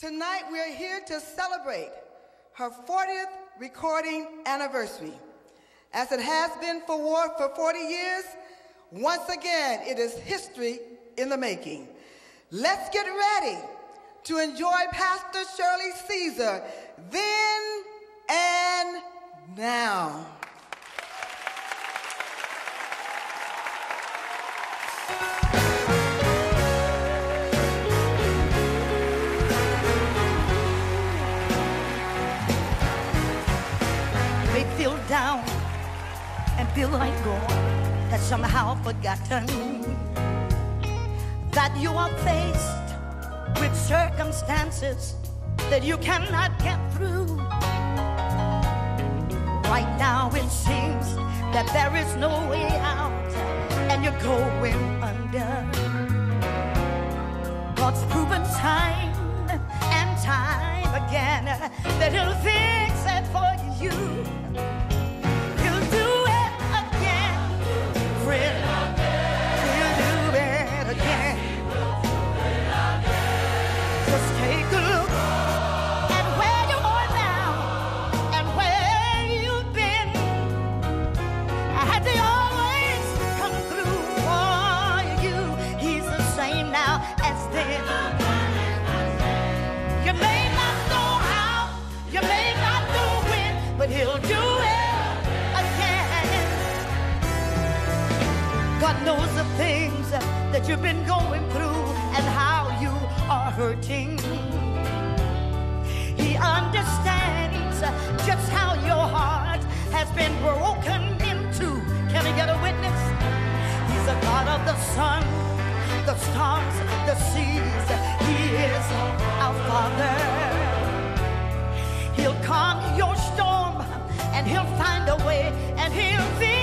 Tonight we are here to celebrate her 40th recording anniversary. As it has been for, war, for 40 years, once again it is history in the making. Let's get ready to enjoy Pastor Shirley Caesar then and now. like gone, that somehow forgotten that you are faced with circumstances that you cannot get through. Right now it seems that there is no way out and you're going under. God's proven time and time again that He'll fix it for you. You've been going through and how you are hurting. He understands just how your heart has been broken into. Can I get a witness? He's the God of the sun, the stars, the seas. He is our Father. He'll calm your storm and he'll find a way and he'll fix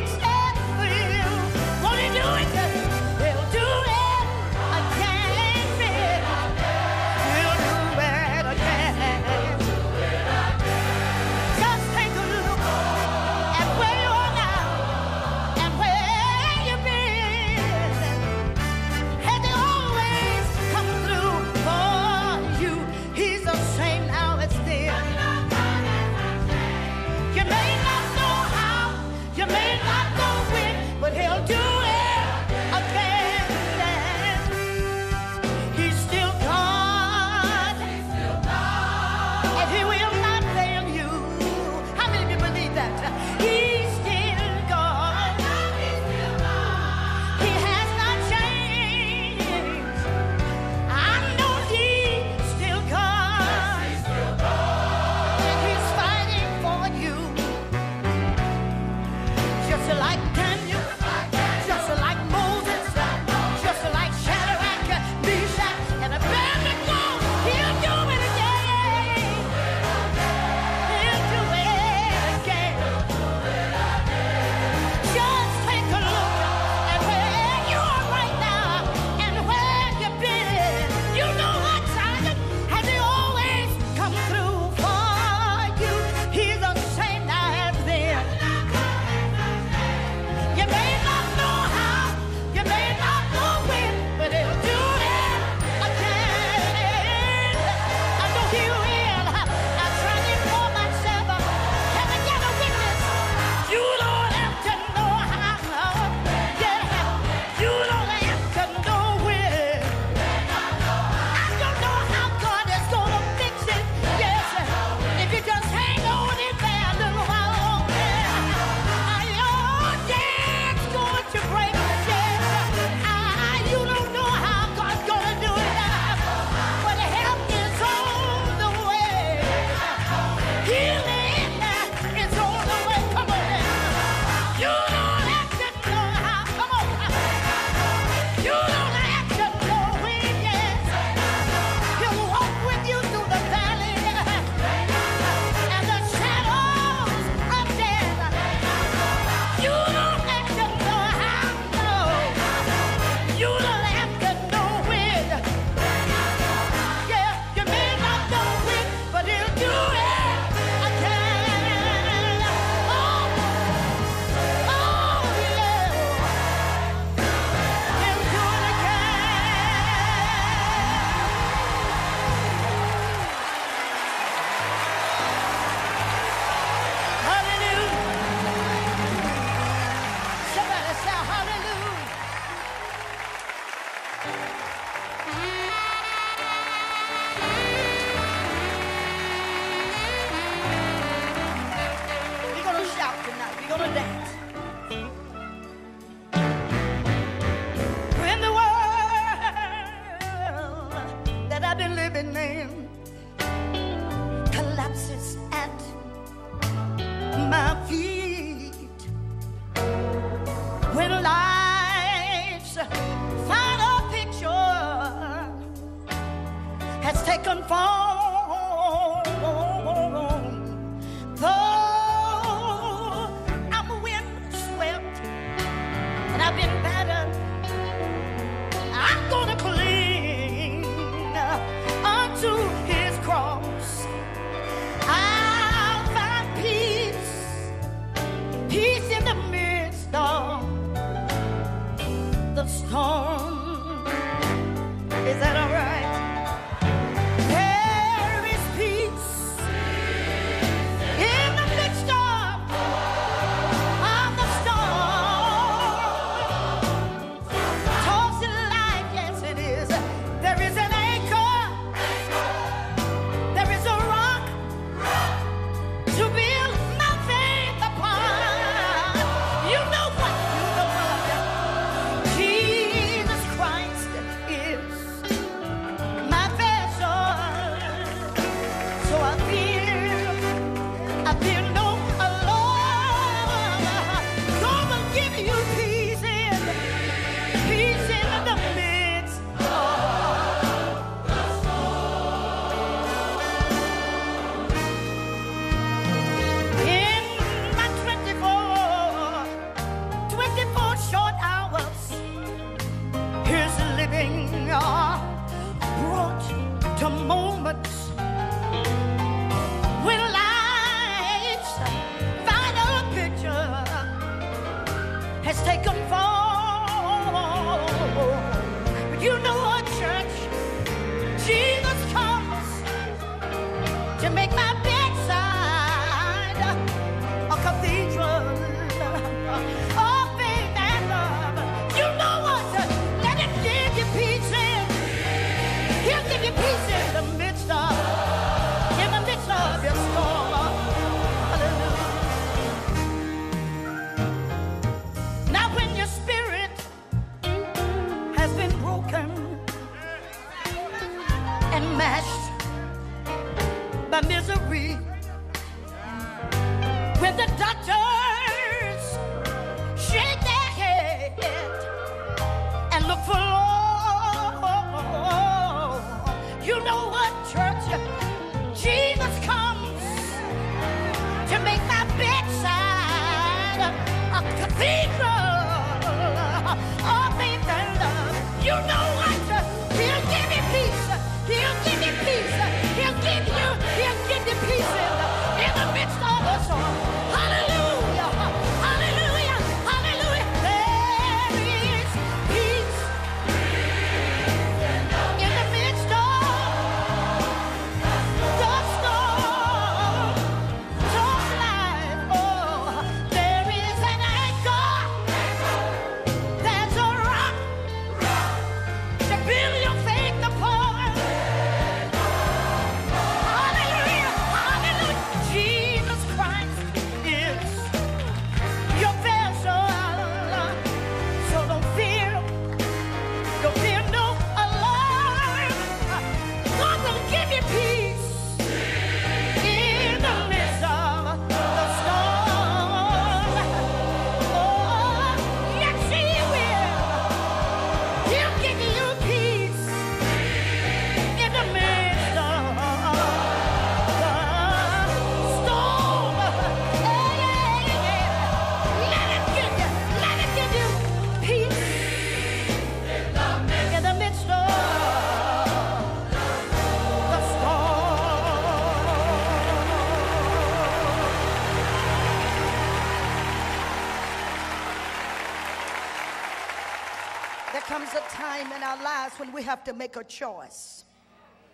our lives when we have to make a choice.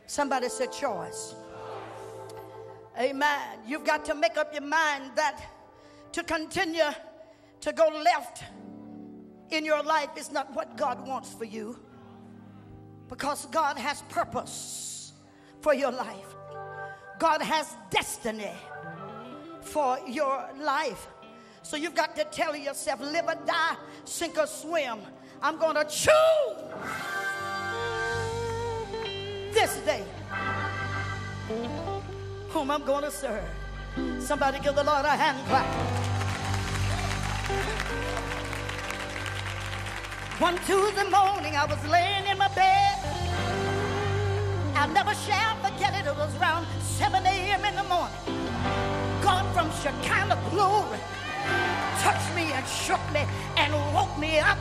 Somebody said choice. Amen. You've got to make up your mind that to continue to go left in your life is not what God wants for you because God has purpose for your life. God has destiny for your life. So you've got to tell yourself, live or die, sink or swim. I'm going to choose this day whom I'm going to serve. Somebody give the Lord a hand clap. One Tuesday morning, I was laying in my bed. I'll never shall forget it. It was around 7 a.m. in the morning. God from Shekinah glory touched me and shook me and woke me up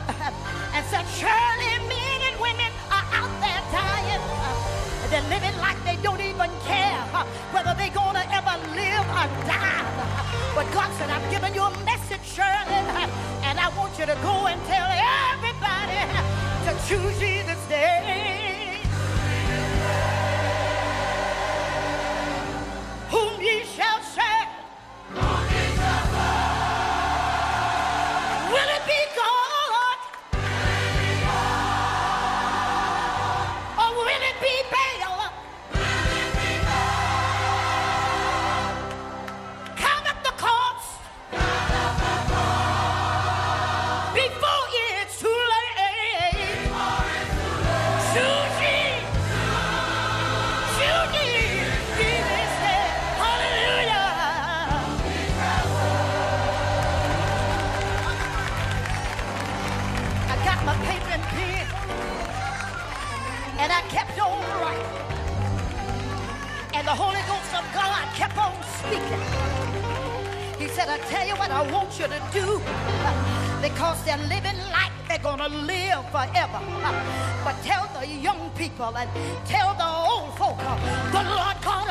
and said, Surely men and women are out there dying. They're living like they don't even care whether they're going to ever live or die. But God said, I'm giving you a message, Shirley, and I want you to go and tell everybody to choose Jesus day. you to do because they're living like they're gonna live forever. But tell the young people and tell the old folk uh, the Lord comes.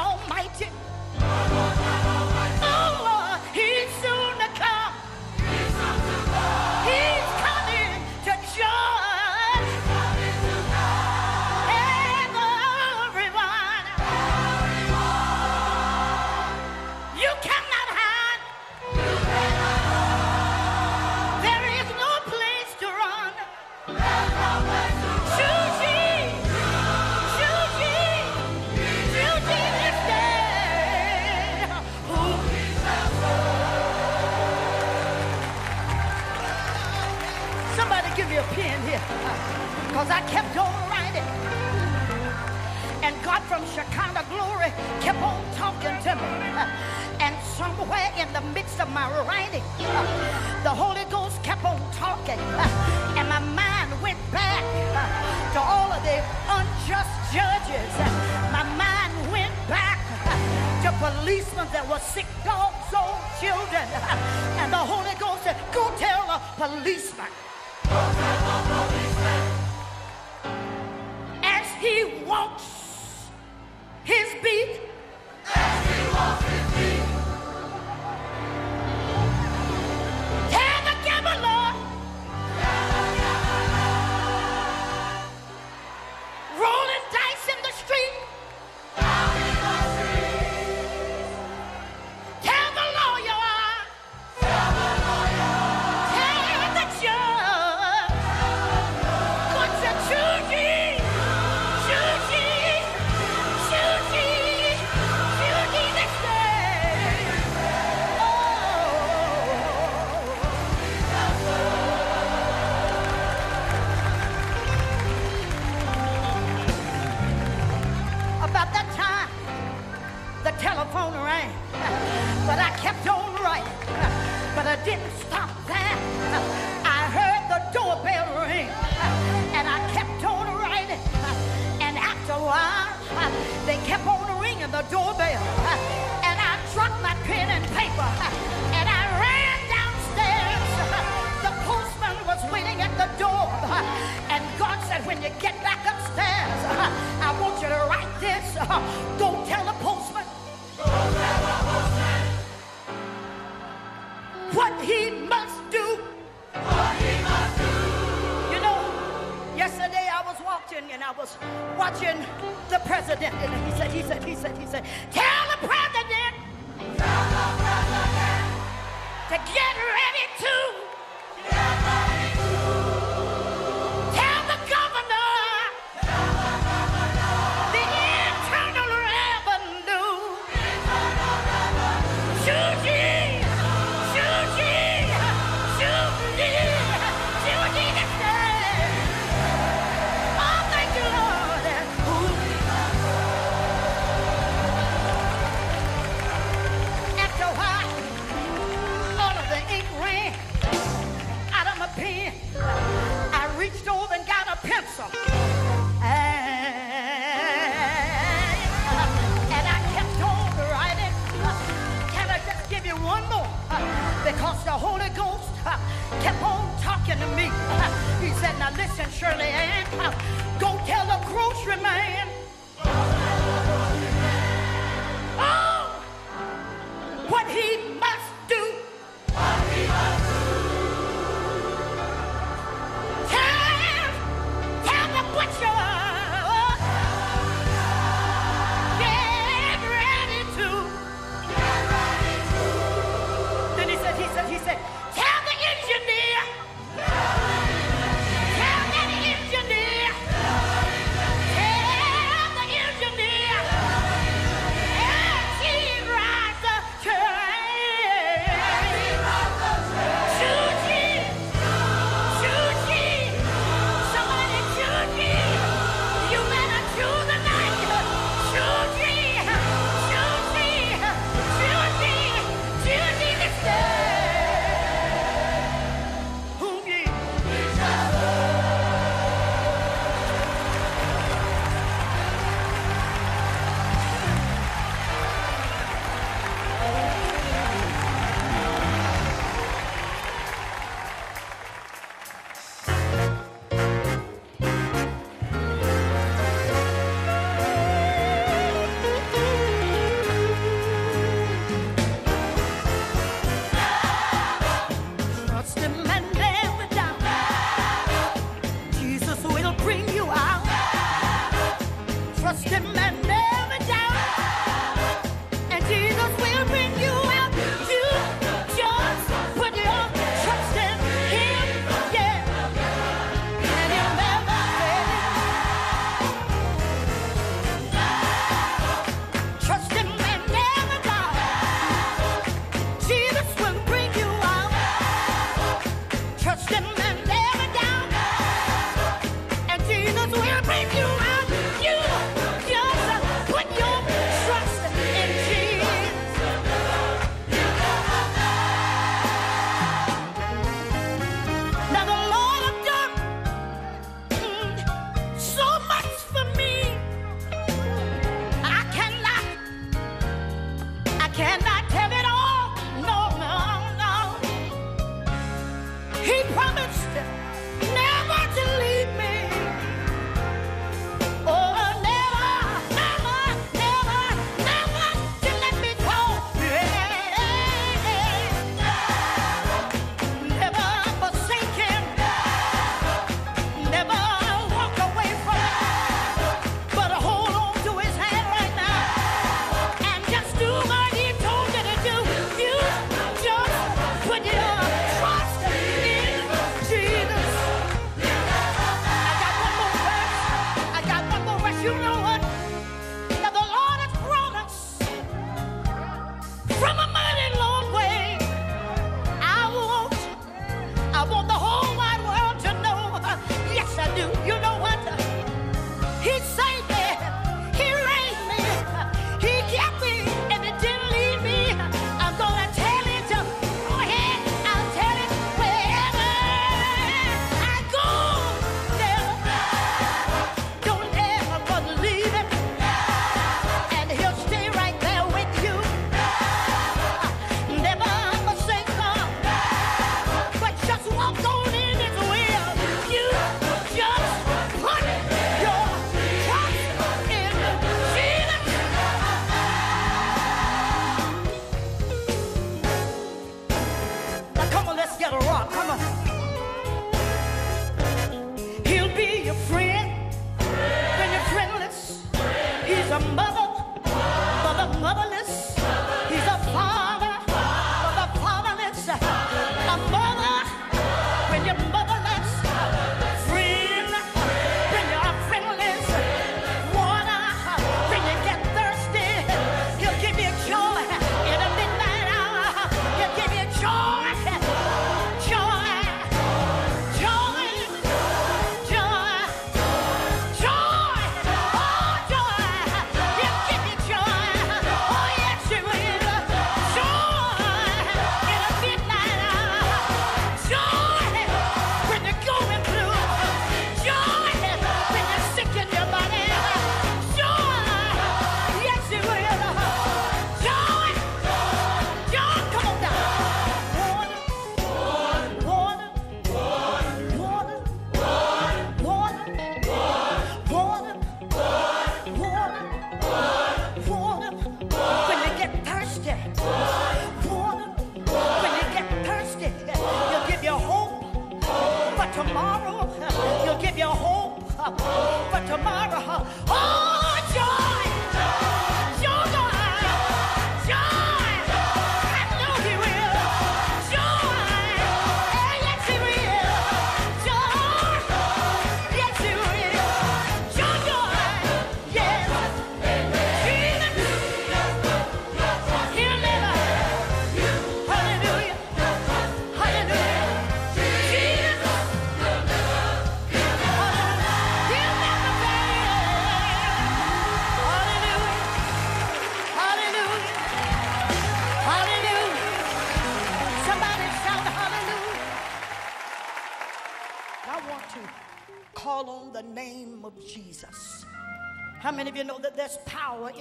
Don't tell a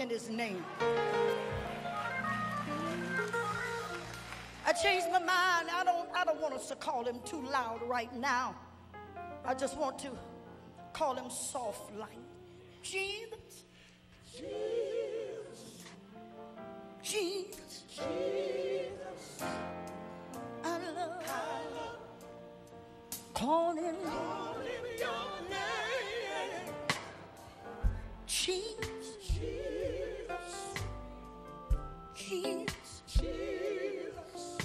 in his name. I changed my mind. I don't, I don't want us to call him too loud right now. I just want to call him soft like Jesus. Jesus. Jesus. Jesus. I love. I love. Call him. Call him your name. Jesus. Jesus, Jesus,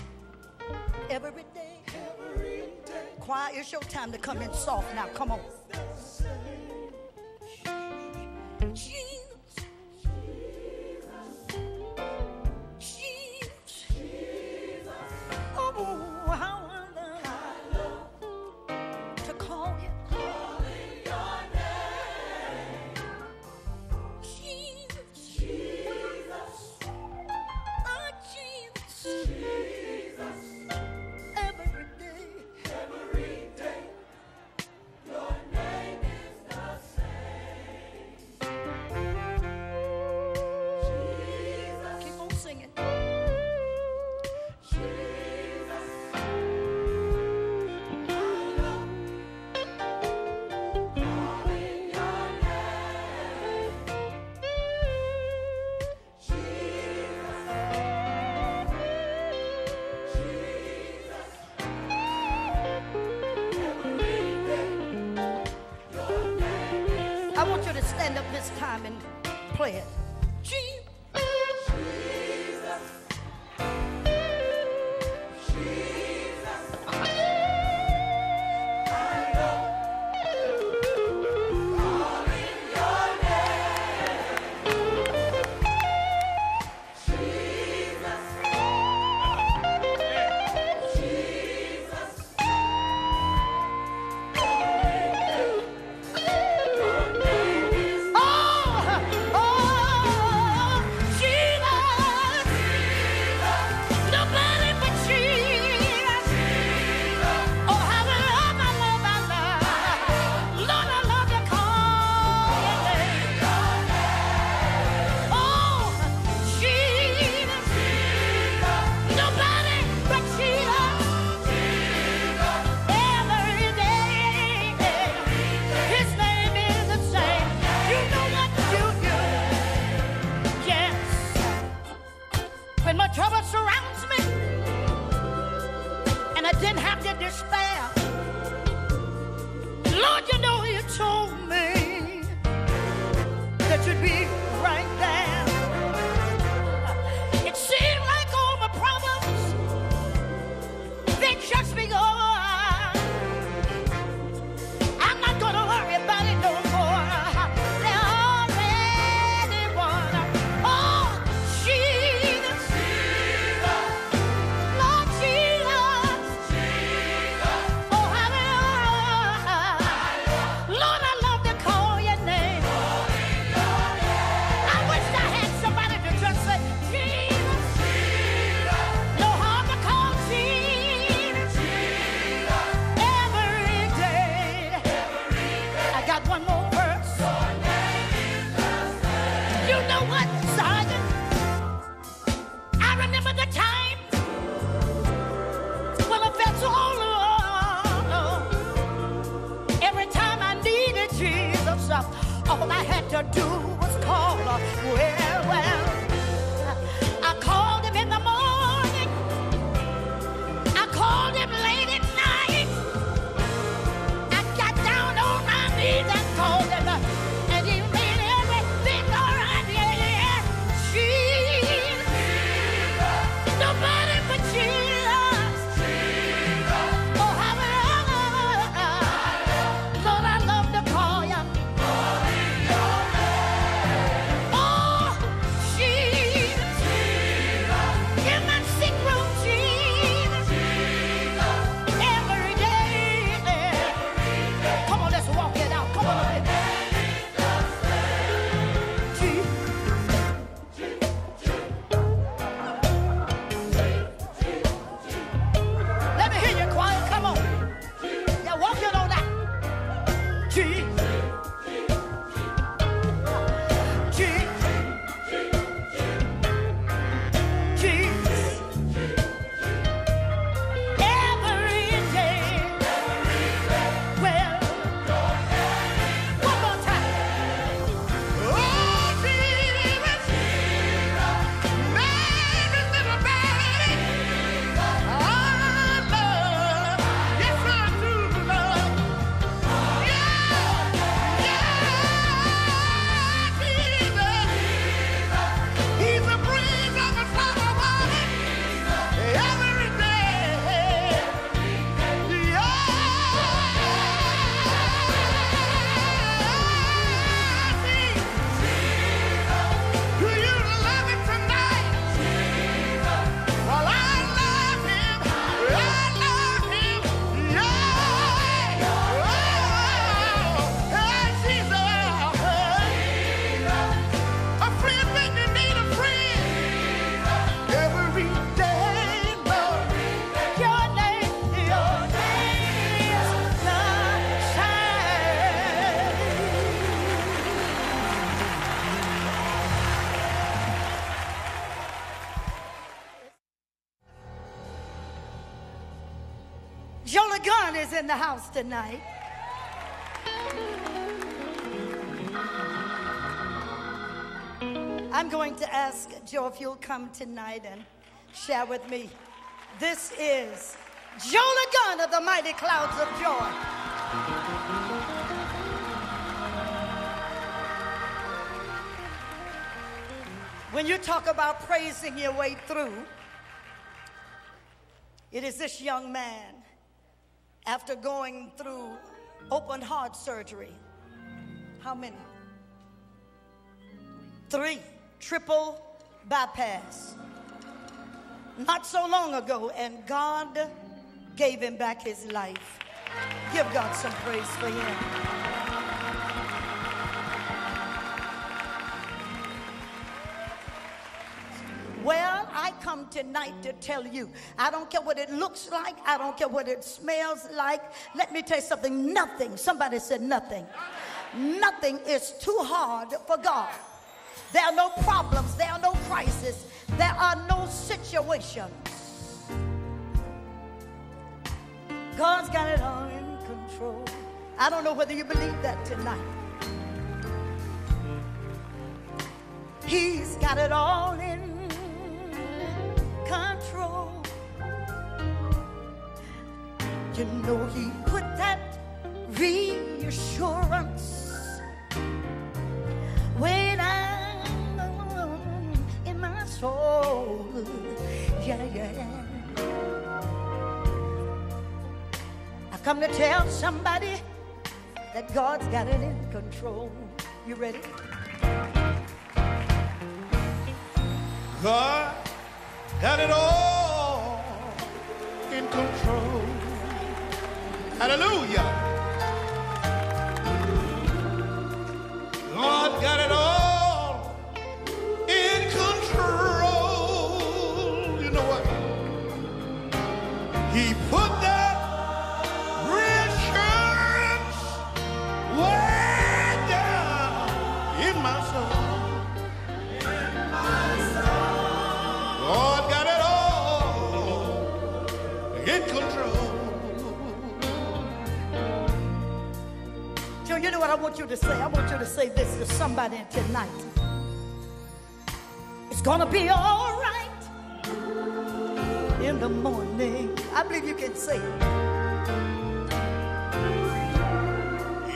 Every day, every day. Choir, it's your time to come in soft now. Come on. I want you to stand up this time and play it. do what's called Well, well. Joe Ligon is in the house tonight. I'm going to ask Joe if you'll come tonight and share with me. This is Joe Ligon of the Mighty Clouds of Joy. When you talk about praising your way through, it is this young man, after going through open heart surgery, how many? Three, triple bypass. Not so long ago, and God gave him back his life. Give God some praise for him. Tonight to tell you, I don't care what it looks like, I don't care what it smells like. Let me tell you something nothing, somebody said nothing. Nothing is too hard for God. There are no problems, there are no crises, there are no situations. God's got it all in control. I don't know whether you believe that tonight. He's got it all in control. You know, He put that reassurance way down in my soul. Yeah, yeah. I come to tell somebody that God's got it in control. You ready? God got it all in control. Hallelujah. God got it all in control. You know what? He put that reassurance way down in my soul. Know what I want you to say? I want you to say this to somebody tonight. It's gonna be all right in the morning. I believe you can say it.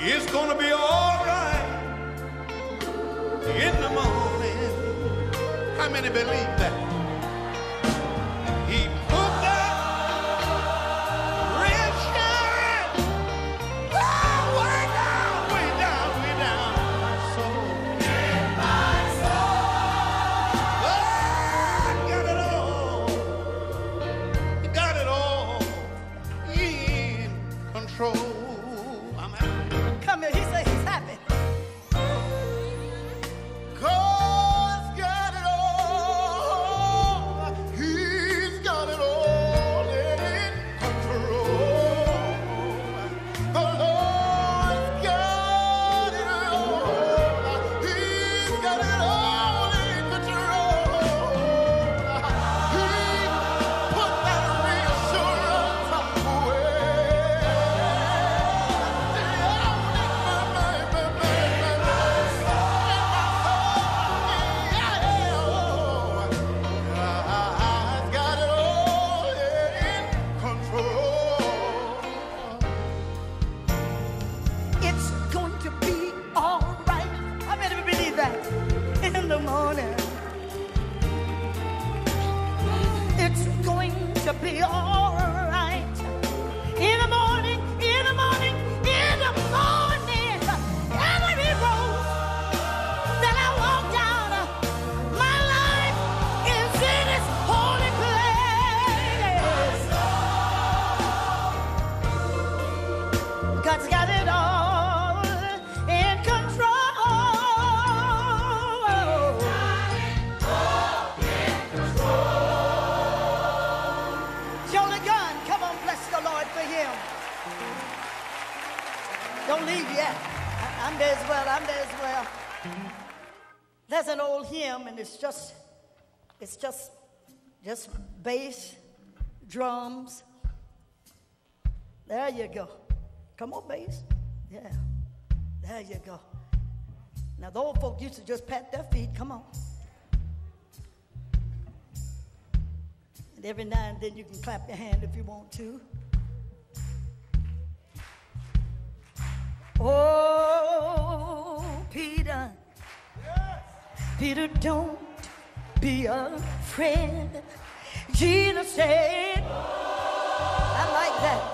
It's gonna be all right in the morning. How many believe that? him. Don't leave yet. I'm there as well. I'm there as well. There's an old hymn, and it's just, it's just, just bass, drums. There you go. Come on, bass. Yeah. There you go. Now, the old folk used to just pat their feet. Come on. And every now and then you can clap your hand if you want to. Oh, Peter. Peter, don't be afraid. Jesus said, oh. I like that.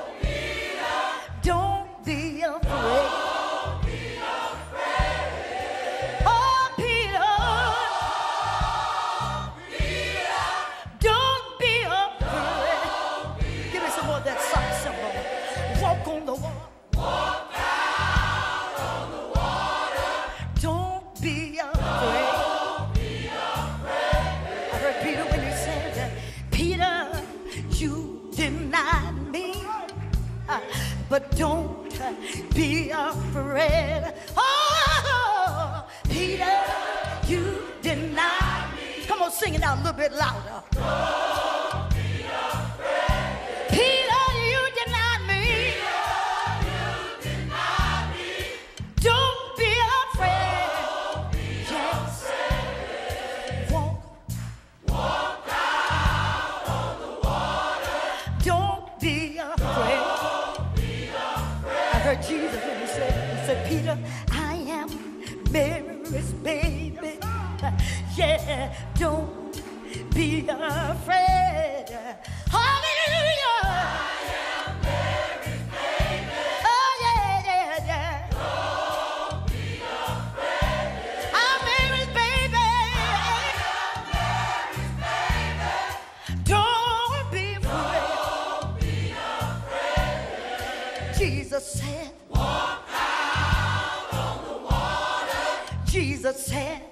be afraid. Oh, Peter, you denied me. Come on, sing it out a little bit louder. Oh. Jesus said,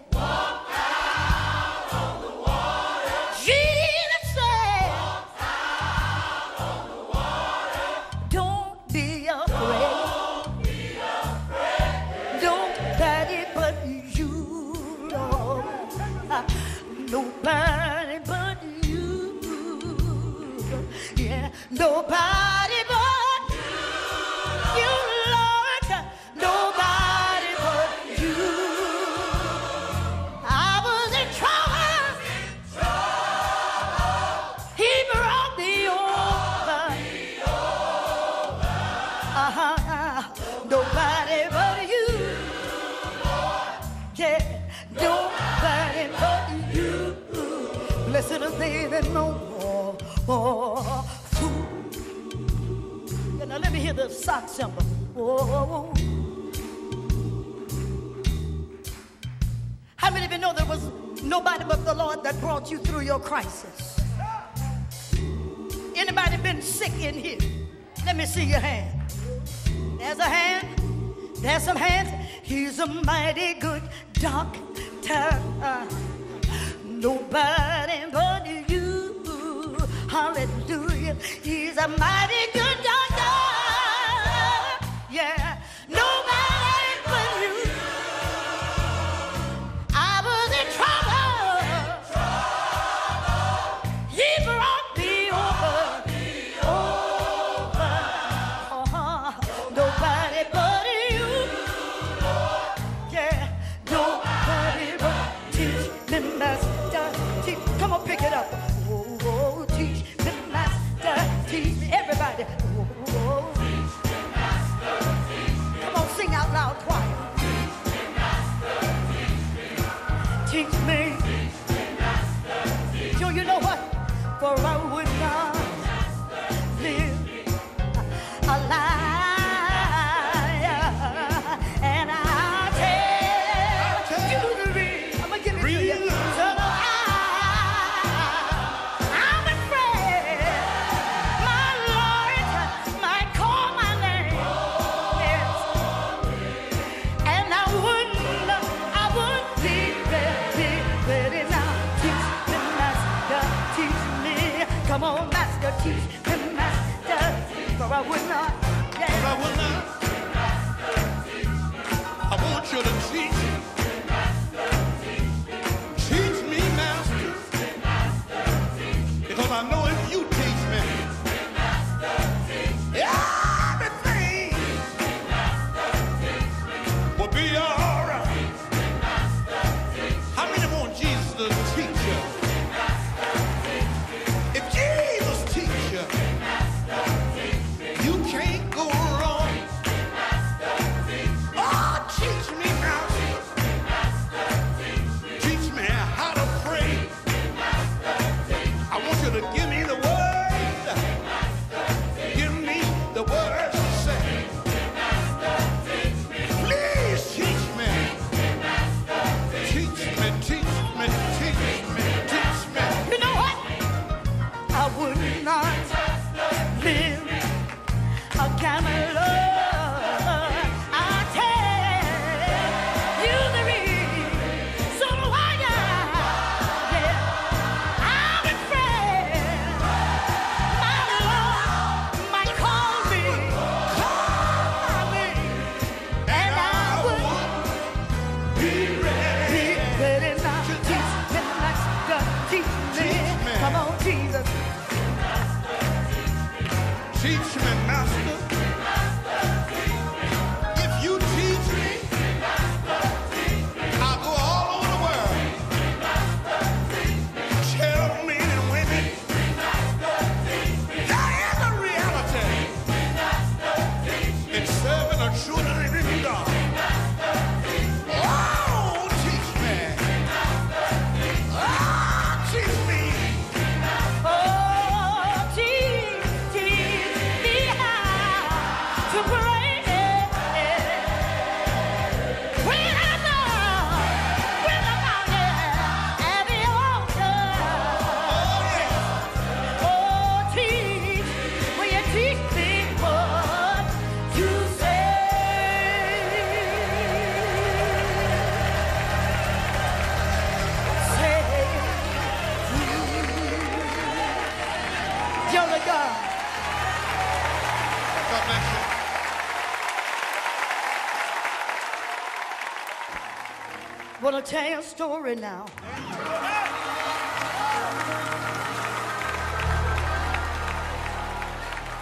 tell a story now.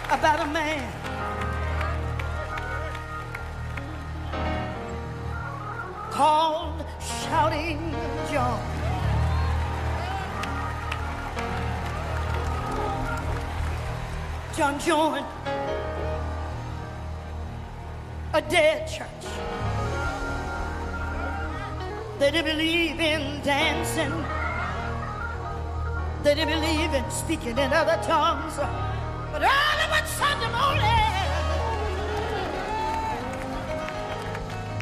About a man. Called Shouting John. John joined a dead They believe in speaking in other tongues. But early one Sunday morning,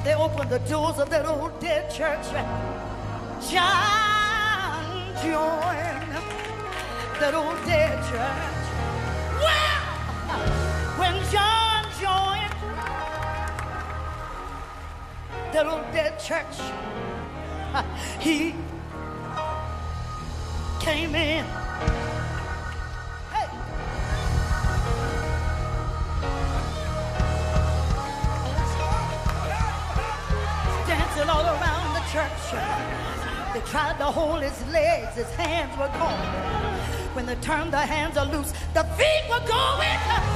they opened the doors of that old dead church. John joined that old dead church. Well, when John joined that old dead church, he legs, his hands were gone. When they turned the hands are loose, the feet were going.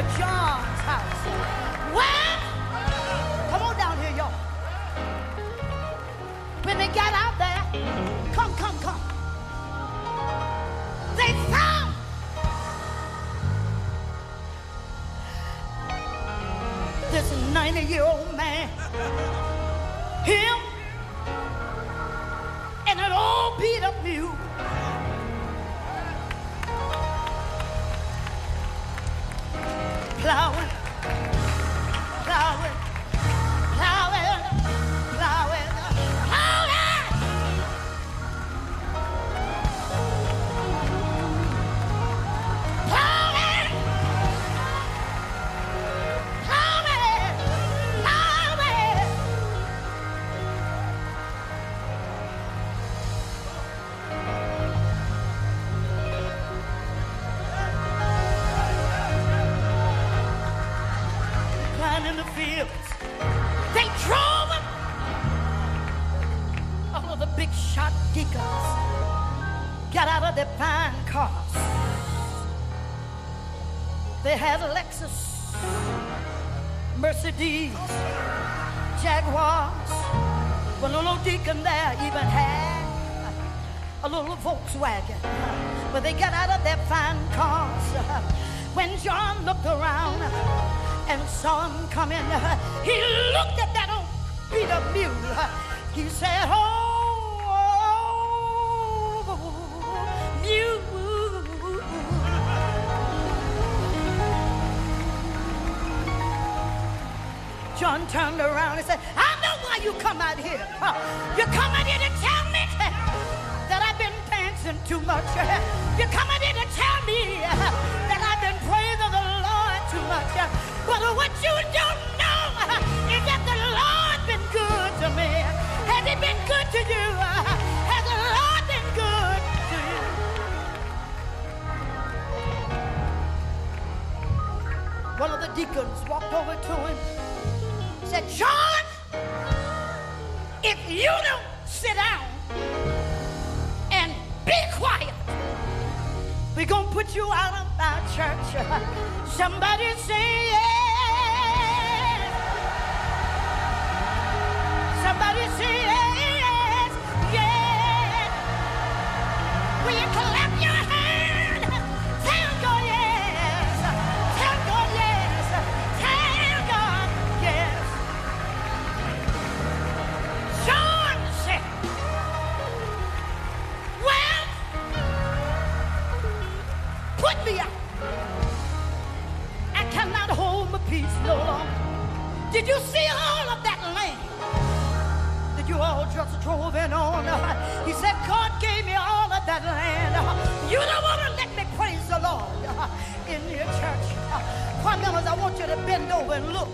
We're going turned around and said, I know why you come out here. Huh? You come out here to tell me that I've been dancing too much. You come out here to tell me that I've been praising the Lord too much. But what you don't know is that the Lord's been good to me. Has he been good to you? Has the Lord been good to you? One of the deacons walked over to him said, John, if you don't sit down and be quiet, we're going to put you out of our church. Somebody say yes. Somebody say yes, Did you see all of that land that you all just drove in on? He said, God gave me all of that land. You don't want to let me praise the Lord in your church. Choir members, I want you to bend over and look.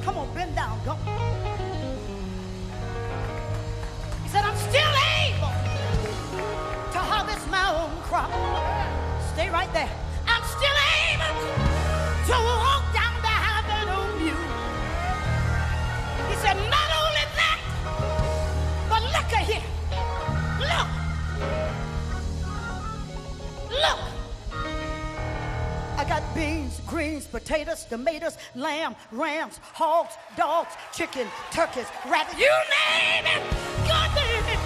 Come on, bend down. Come. He said, I'm still able to harvest my own crop. Stay right there. I'm still able to greens, potatoes, tomatoes, lamb, rams, hogs, dogs, chicken, turkeys, rabbits. You name it. God name it.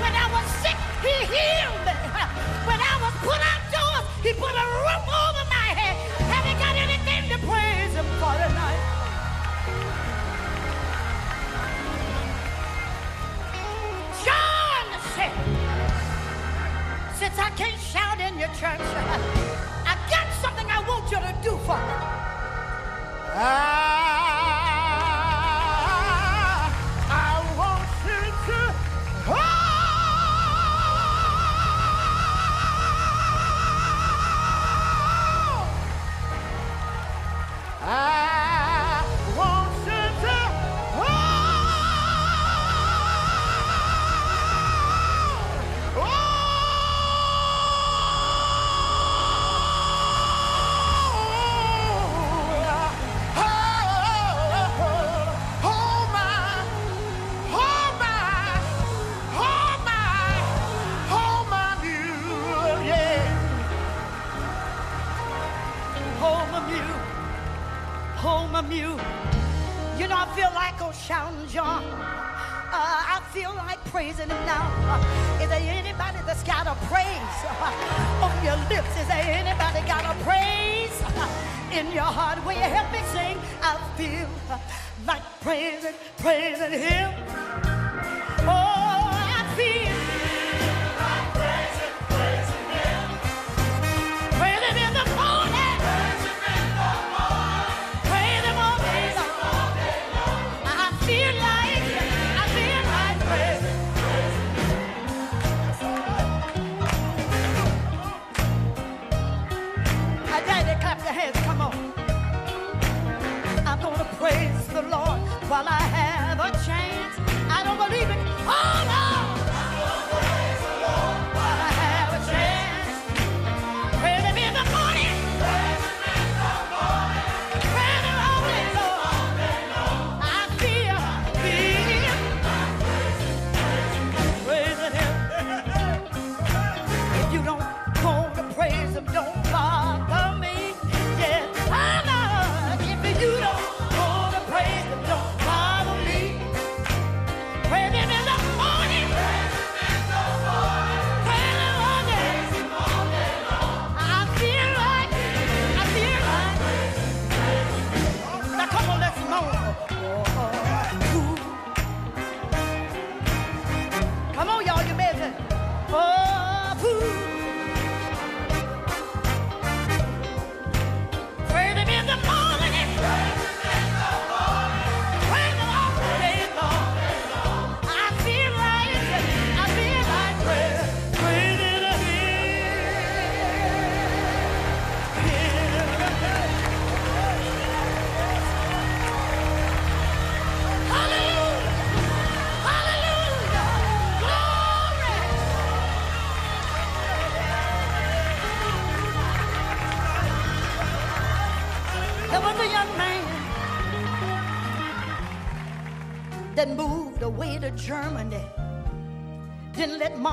When I was sick, he healed me. When I was put outdoors, he put a roof over my head. Haven't got anything to praise him for tonight. John said, since I can't your church, I got something I want you to do for me. I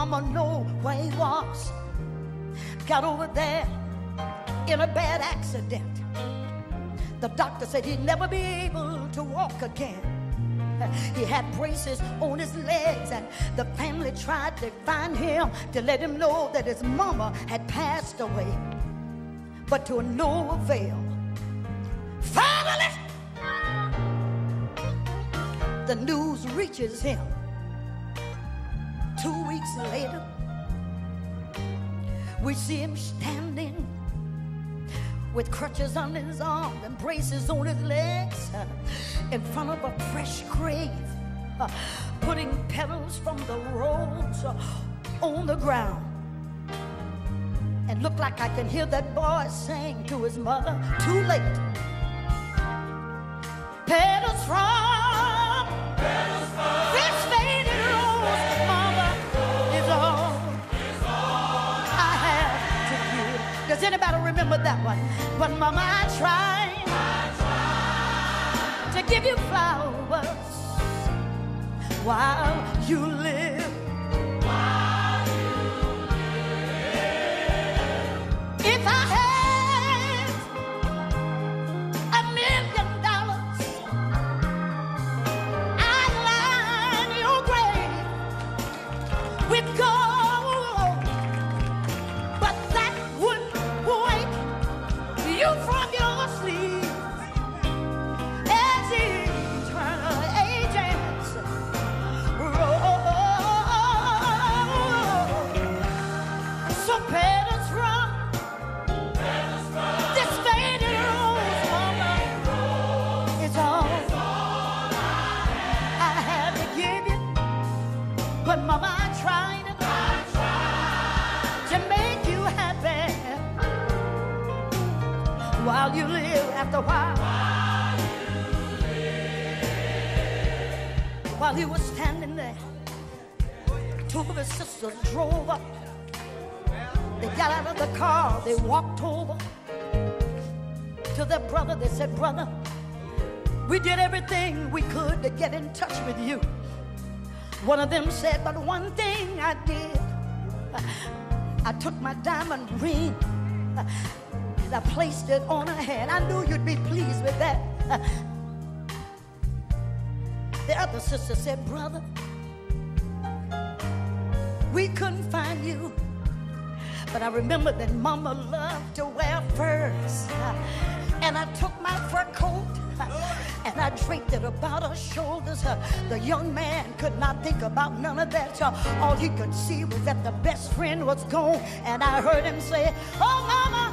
mama know where he was. Got over there in a bad accident. The doctor said he'd never be able to walk again. He had braces on his legs, and the family tried to find him to let him know that his mama had passed away, but to no avail. Finally, the news reaches him. Later, we see him standing with crutches on his arms and braces on his legs uh, in front of a fresh grave, uh, putting petals from the rose uh, on the ground. And look like I can hear that boy saying to his mother, too late. Petals from remember that one? But mama, I tried, to give you flowers while you live. If I had said, Brother, we did everything we could to get in touch with you. One of them said, But one thing I did, I took my diamond ring and I placed it on her hand. I knew you'd be pleased with that. The other sister said, Brother, we couldn't find you. But I remember that Mama loved to wear furs. And I took coat and I draped it about her shoulders. The young man could not think about none of that. All he could see was that the best friend was gone. And I heard him say, Oh, Mama,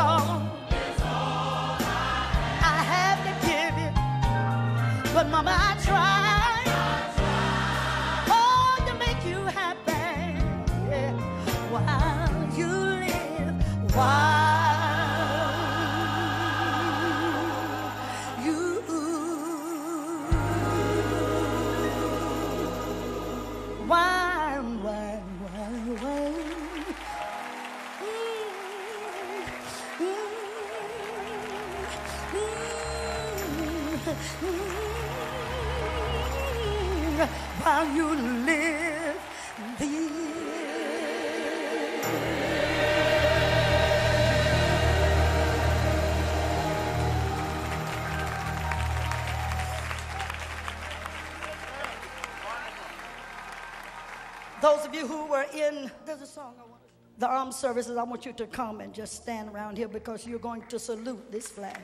is Those of you who were in, there's a song I want. The armed services, I want you to come and just stand around here because you're going to salute this flag.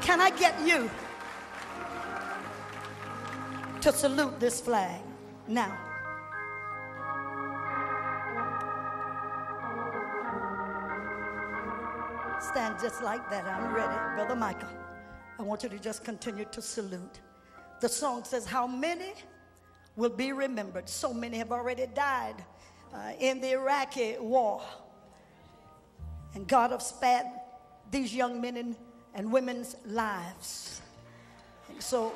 Can I get you to salute this flag now? Stand just like that. I'm ready. Brother Michael, I want you to just continue to salute. The song says, How many will be remembered? So many have already died uh, in the Iraqi war. And God has spared these young men and, and women's lives. And so,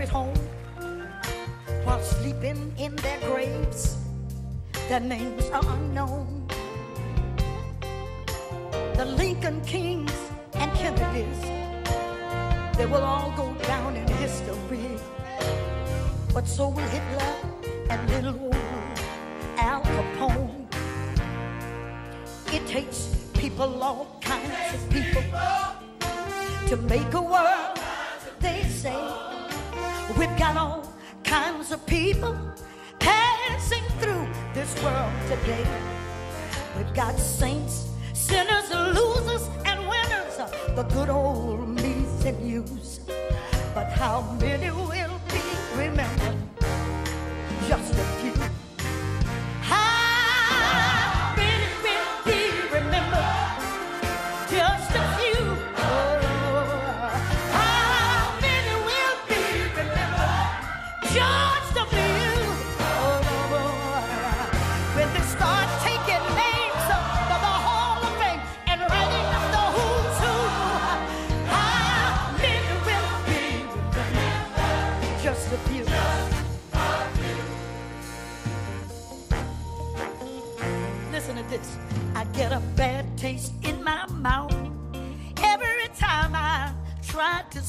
at home while sleeping in their graves. Their names are unknown. The Lincoln Kings and Kennedys, they will all go down in history. But so will Hitler and little old Al Capone. It takes people, all kinds of people, to make a world. We've got all kinds of people passing through this world today. We've got saints, sinners, losers, and winners, the good old me's and you's. But how many will be remembered? Just a few.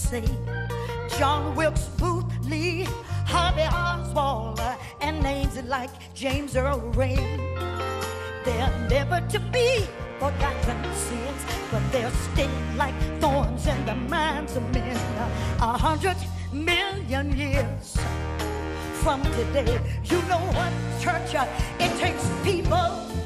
Say John Wilkes Booth, Lee, Harvey Oswald, and names like James Earl Ray. They're never to be forgotten sins, but they'll stick like thorns in the minds of men. A hundred million years from today. You know what, church? It takes people.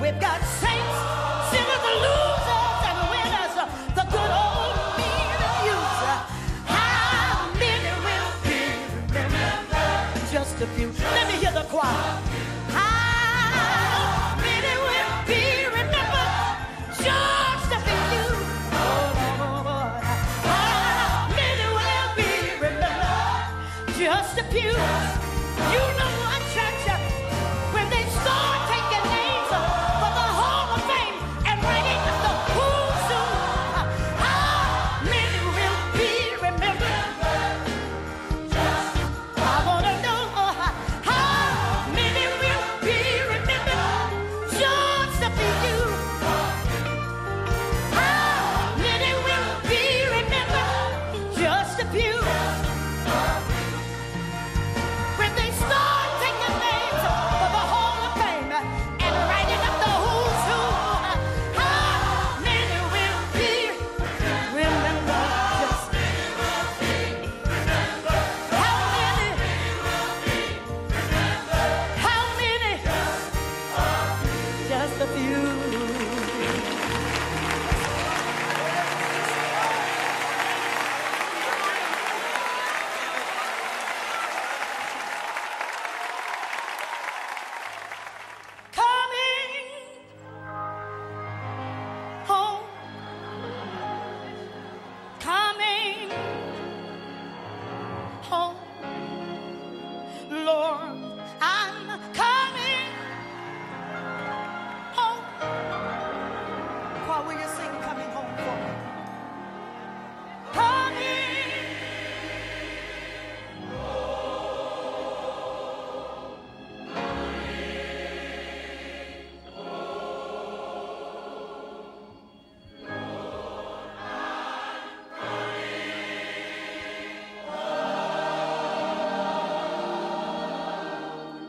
We've got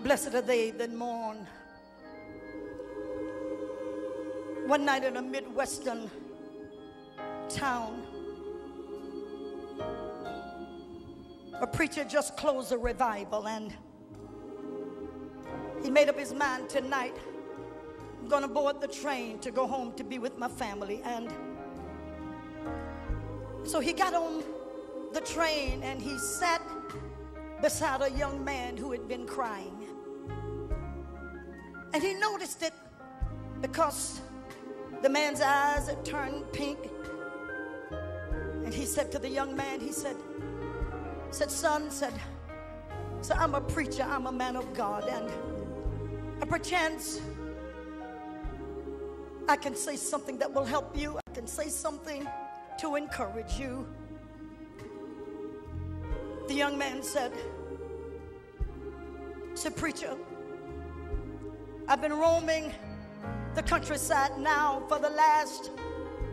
Blessed are they that mourn. One night in a Midwestern town, a preacher just closed a revival and he made up his mind tonight. I'm going to board the train to go home to be with my family. And so he got on the train and he sat beside a young man who had been crying. And he noticed it because the man's eyes had turned pink. And he said to the young man, he said, said, son, said, so I'm a preacher, I'm a man of God, and, perchance I can say something that will help you. I can say something to encourage you. The young man said, said, preacher, I've been roaming the countryside now for the last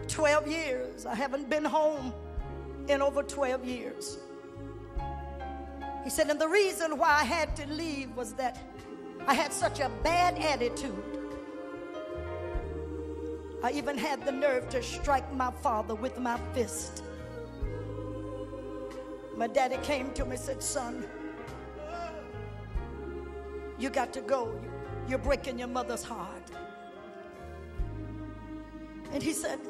12 years. I haven't been home in over 12 years. He said, and the reason why I had to leave was that I had such a bad attitude. I even had the nerve to strike my father with my fist. My daddy came to me and said, Son, you got to go. You're breaking your mother's heart. And he said,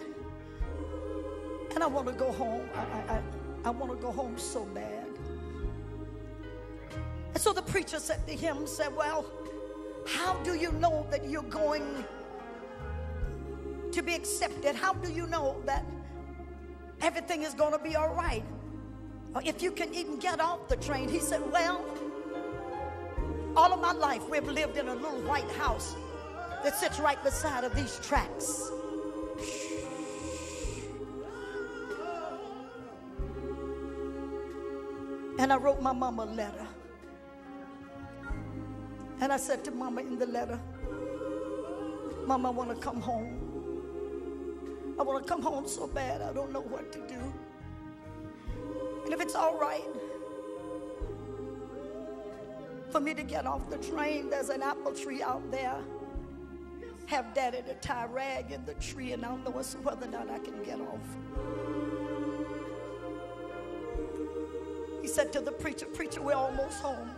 and I want to go home. I, I, I want to go home so bad. And so the preacher said to him, said, Well, how do you know that you're going to be accepted? How do you know that everything is going to be all right? Or if you can even get off the train. He said, Well, all of my life we've lived in a little white house that sits right beside of these tracks. And I wrote my mama a letter. And I said to mama in the letter, Mama, I want to come home. I want to come home so bad, I don't know what to do. And if it's all right for me to get off the train, there's an apple tree out there. Have daddy to tie rag in the tree, and I'll know as to whether or not I can get off. He said to the preacher, Preacher, we're almost home.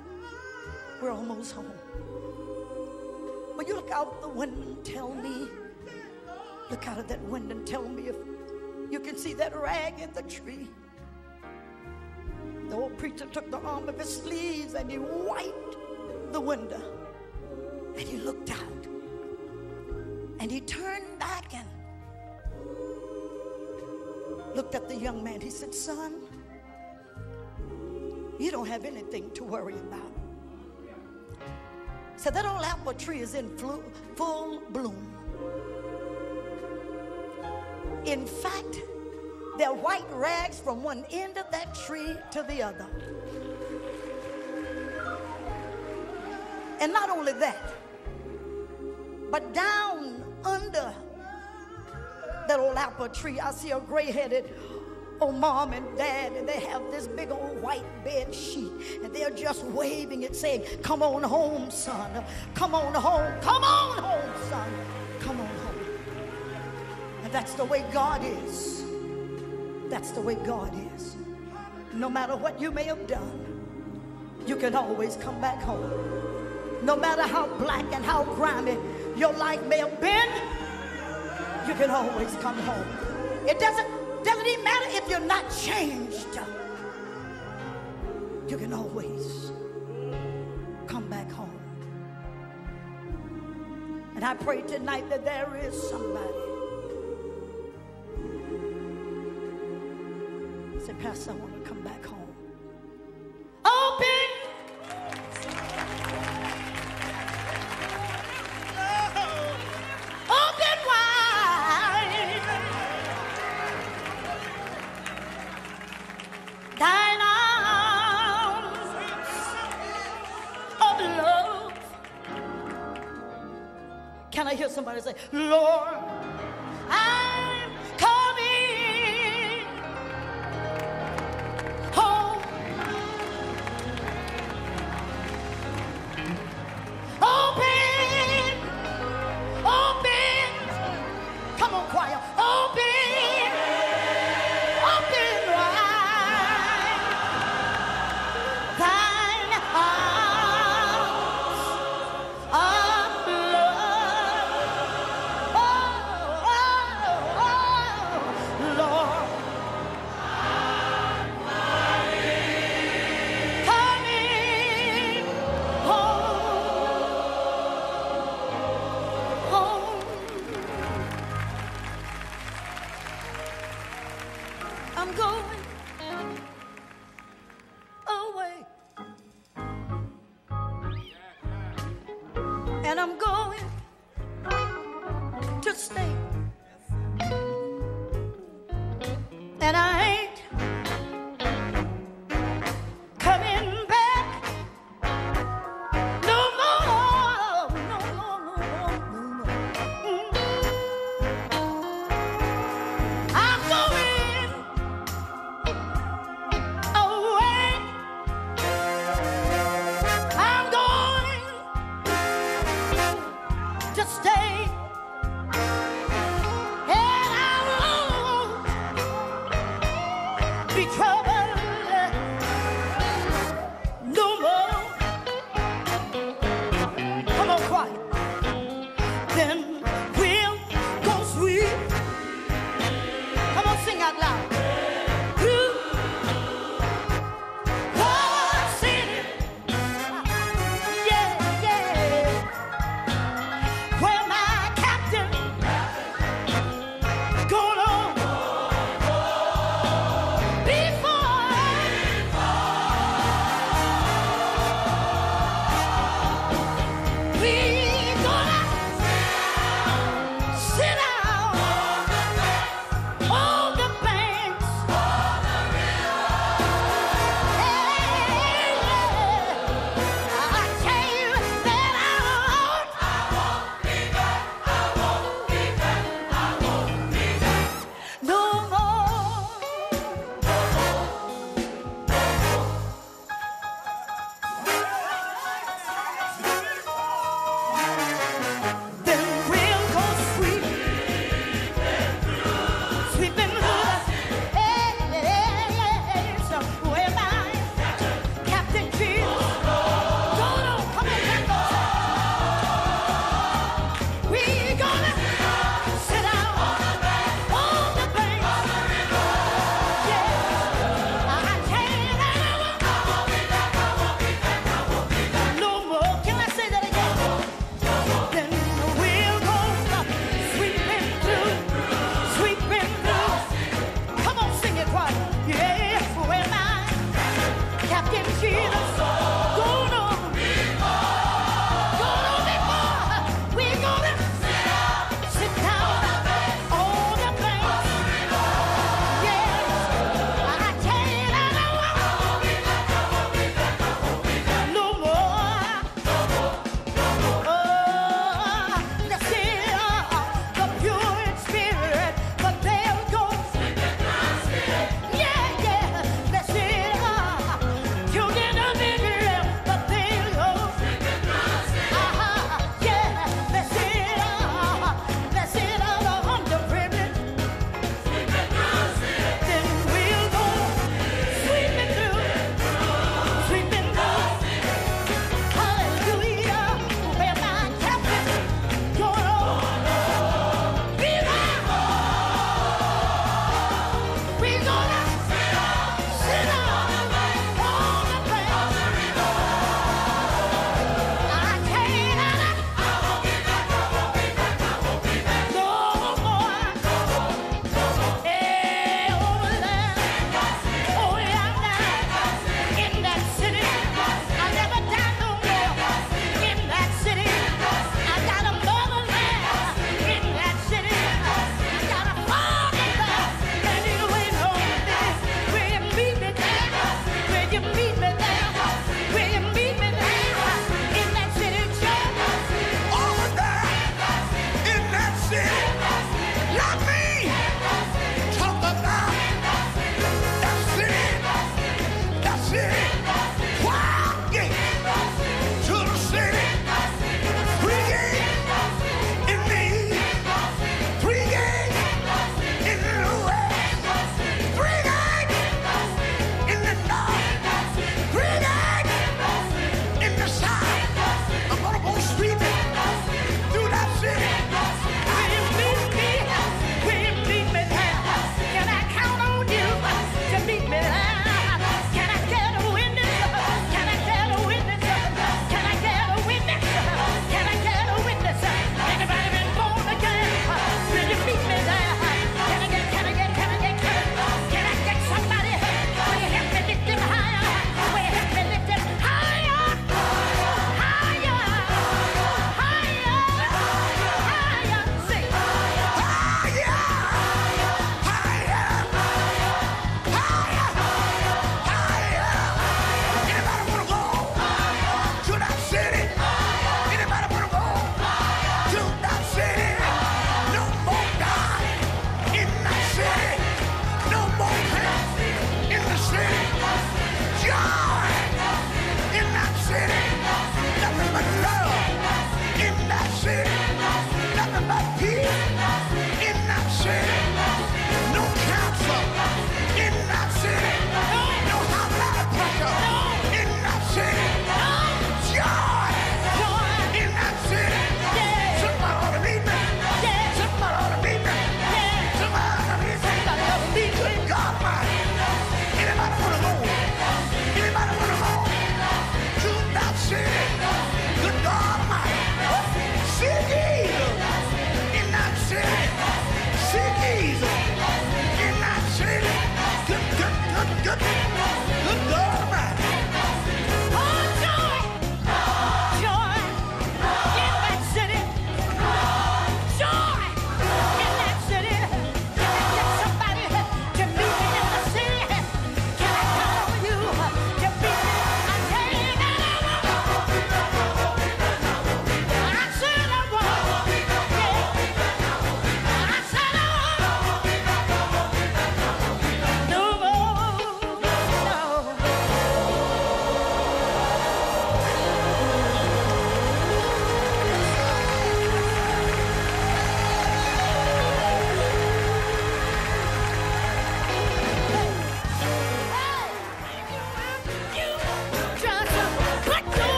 We're almost home. Will you look out the window and tell me? Look out of that window and tell me if you can see that rag in the tree. The old preacher took the arm of his sleeves and he wiped the window. And he looked out. And he turned back and looked at the young man. He said, Son, you don't have anything to worry about. So that old apple tree is in flu- full bloom. In fact, there are white rags from one end of that tree to the other. And not only that, but down under that old apple tree, I see a gray headed old mom and dad, and they have this big old white bed sheet, and they're just waving it, saying, Come on home, son. Come on home. Come on home, son. Come on home. And that's the way God is. That's the way God is. No matter what you may have done, you can always come back home. No matter how black and how grimy your life may have been, you can always come home. It doesn't, doesn't even matter if you're not changed. You can always come back home. And I pray tonight that there is somebody. Say, Pastor, I want somebody say, Lord,